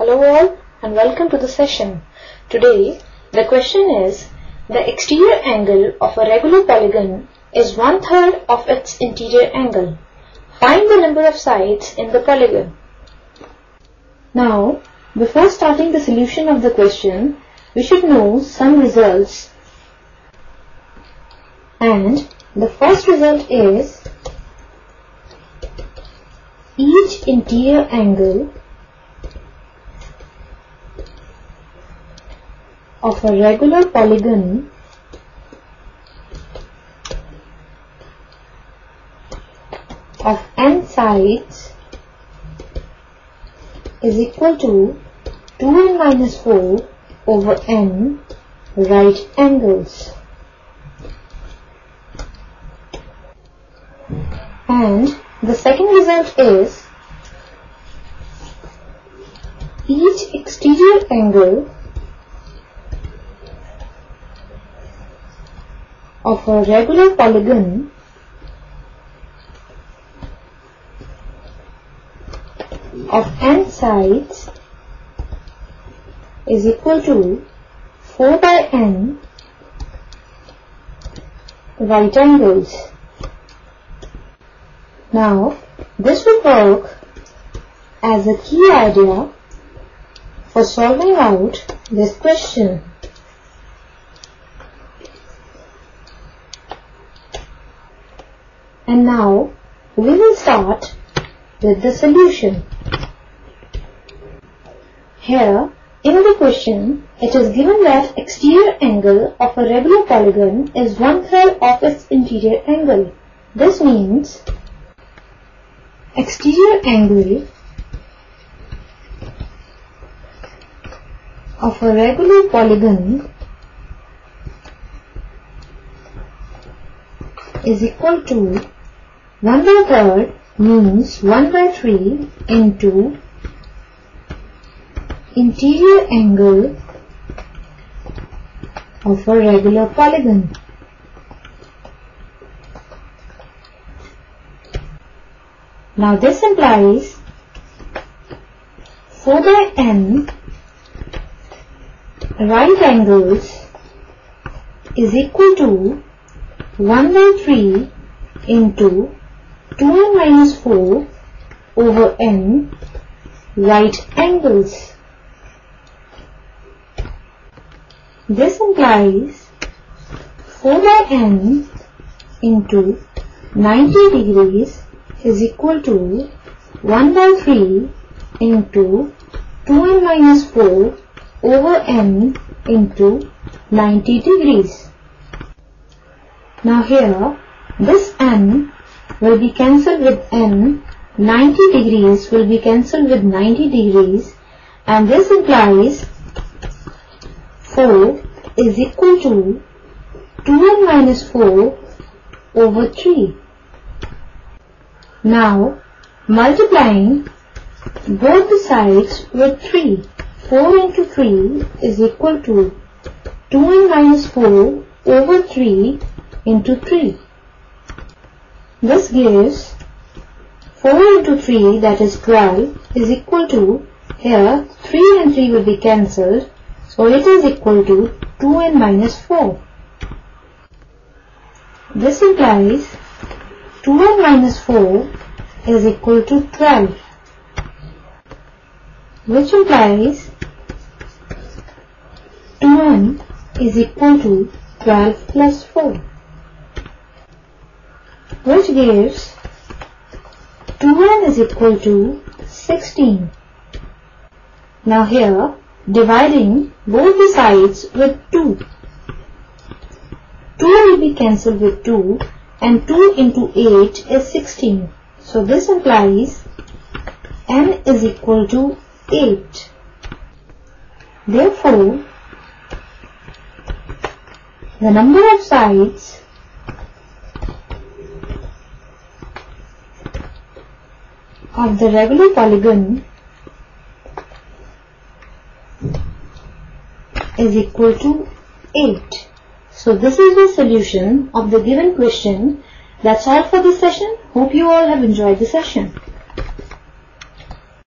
Hello all and welcome to the session. Today the question is the exterior angle of a regular polygon is one third of its interior angle. Find the number of sides in the polygon. Now before starting the solution of the question we should know some results and the first result is each interior angle of a regular polygon of n sides is equal to 2n minus 4 over n right angles. And the second result is each exterior angle of a regular polygon of n sides is equal to 4 by n right angles. Now, this will work as a key idea for solving out this question. And now we will start with the solution. Here in the question it is given that exterior angle of a regular polygon is one third of its interior angle. This means exterior angle of a regular polygon is equal to 1 by third means 1 by 3 into interior angle of a regular polygon. Now this implies 4 by n right angles is equal to 1 by 3 into 2n minus 4 over n right angles. This implies 4 by n into 90 degrees is equal to 1 by 3 into 2n minus 4 over n into 90 degrees. Now here this n will be cancelled with n, 90 degrees will be cancelled with 90 degrees and this implies 4 is equal to 2n minus 4 over 3. Now multiplying both the sides with 3. 4 into 3 is equal to 2n minus 4 over 3 into 3. This gives 4 into 3 that is 12 is equal to here 3 and 3 will be cancelled so it is equal to 2n minus 4. This implies 2n minus 4 is equal to 12 which implies 2n is equal to 12 plus 4 which gives 2n is equal to 16. Now here dividing both the sides with 2. 2 will be cancelled with 2 and 2 into 8 is 16. So this implies n is equal to 8. Therefore, the number of sides of the regular polygon is equal to 8. So this is the solution of the given question. That's all for this session. Hope you all have enjoyed the session.